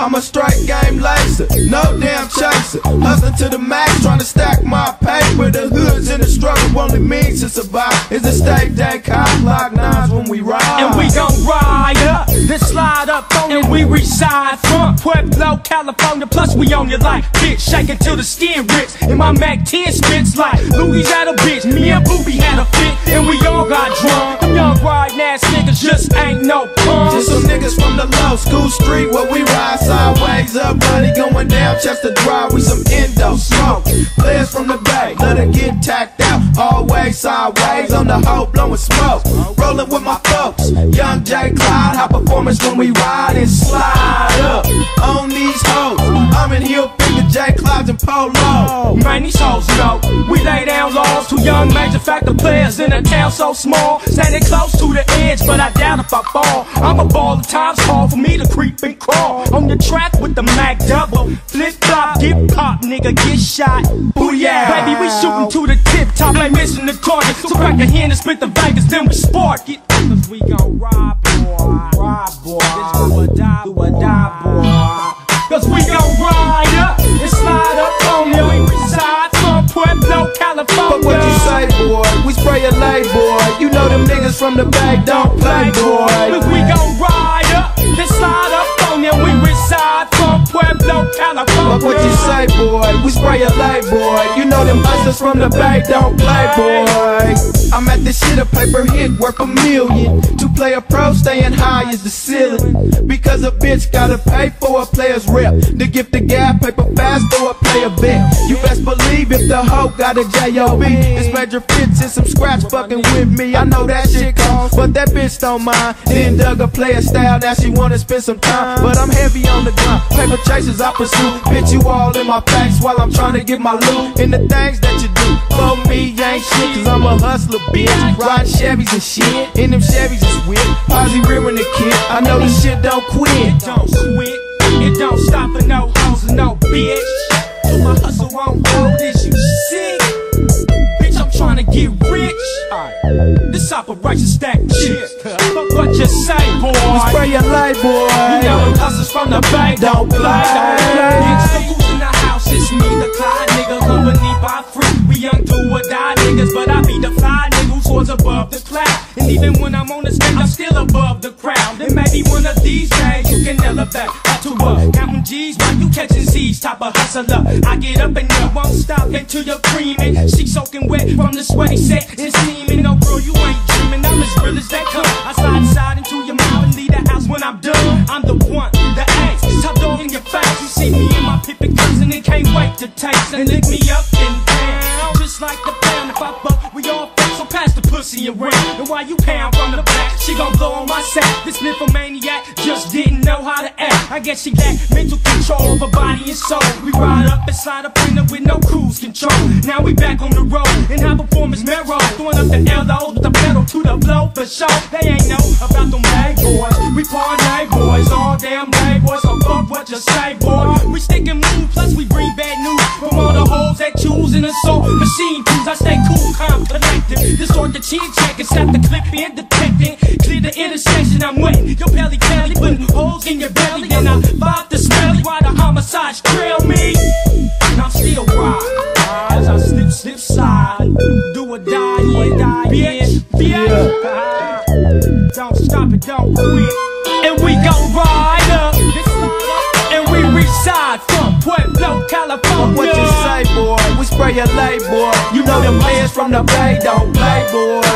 I'm a straight game lacer, no damn chaser. Hustling to the max, trying to stack my paper. The hoods in the struggle only means to survive. Is a state day, cop lock nines when we ride. And we gon' ride up, then slide up on it. We reside from Pueblo, California. Plus we on your life, bitch. Shaking till the skin rips. And my Mac 10 spits like Louis had a bitch. Me and Booby had a fit, and we all got drunk. Them young riding ass niggas just ain't no the low school street where we ride sideways up, money going down Chester Drive. We some endo smoke. Players from the bay, let it get tacked out. Always sideways on the hoe, blowing smoke. Rolling with my folks, young J Klyde. High performance when we ride and slide up on these hoes. I'm in Hilfiger, J Clydes and Polo. Man, these hoes know we lay down laws. Two young major factor players in a town so small, standing close to the edge, but I doubt top, missing the target. So crack a hand and split the Vegas, then we spark it. Cause we gon' ride, boy, ride, boy. This do or die, do or die, boy. Cause we gon' ride up and slide up on you. We reside from Pueblo, California. But what you say, boy. We spray a light, boy. You know them niggas from the bag don't play, boy. Look, we gon' ride from the bag don't play, boy. I'm at this shit a paper hit worth a million. To play a pro, staying high is the ceiling. Because a bitch gotta pay for a player's rep. To gift the gap, paper fast or a player bet. You best believe if the hoe got a J.O.B. It's major fits and some scratch fucking with me. I know that shit cost, but that bitch don't mind. Then dug a player style, now she wanna spend some time. But I'm heavy on the grind. Paper chasers I pursue. Bitch, you all in my face while I'm trying to get my loot. And the things that you do for me ain't shit, cause I'm a hustler, bitch. Riding Chevys and shit. And them Chevys is whip. Posy rearing the kid. I know this shit don't quit. It don't quit, it don't stop for no hoes and no bitch. My hustle on hold, is you sick? Bitch, I'm trying to get rich. This operation stack chips. Fuck what you say, boy. Spray a light, boy. You know them hustlers from the bank don't play, don't play. It's the who's in the house, it's me, the Clyde nigga, company by free. We young do or die niggas, but I be the fly nigga who soars above the cloud. And even when I'm on the stage, I'm still above the crowd. And maybe one of these days you can elevate up. Counting G's while you catching Z's, top of hustler. I get up and you won't stop until you're creaming. She soaking wet from the sweaty set and steaming. No girl, you ain't dreaming. I'm as real as that come. I slide inside into your mouth and leave the house when I'm done. I'm the one, the ace, top dog in your face. You see me in my pippin' cousin and can't wait to taste and lick me up and down. Just like the pussy around. And while you pound from the back, she gon' blow on my sack. This nymphomaniac just didn't know how to act. I guess she lacked mental control of her body and soul. We ride up and slide up in her with no cruise control. Now we back on the road and our performance marrow. Throwing up the L with the pedal to the blow for show. They ain't know about them bad boys. We parlay boys, all damn day boys. So fuck what you say, boy. We stick and move, plus we bring bad news from all the hoes that choose in the soul machine tools. I stay cool, Distort the chin check and set the clip in detecting. Clear the intersection, I'm wetting your belly belly, putting holes in your belly, and I vibe the smelly while the homicides trail me. And I'm still ride as I slip, slip, slide, do or die, yeah, die, bitch, bitch. Don't stop it, don't quit, and we gon' ride up, and we reside from Pueblo, California. What you say, boy? We spray a lay, boy. You know them players from the bay don't play, boy.